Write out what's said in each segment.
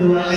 দোয়া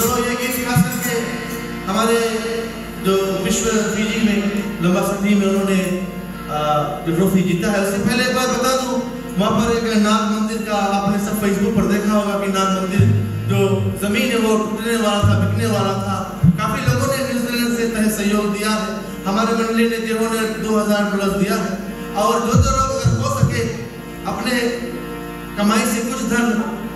दोनों ये गीत खास करके हमारे जो विश्व फीजी में, लंबा संधि में उन्होंने जो ट्रॉफी जीता है, उससे पहले एक बार बता दूँ, वहाँ पर एक नाग मंदिर का आपने सब फेसबुक पर देखा होगा कि नाग मंदिर जो ज़मीन है, वो टूटने वाला था, बिकने वाला था। काफ़ी लोगों ने न्यूजीलैंड से तह सहयोग दिया है। हमारे मंडली ने जिन्होंने 2000 प्लस दिया है। और जो जो लोग अगर हो सके, अपने कमाई से कुछ धन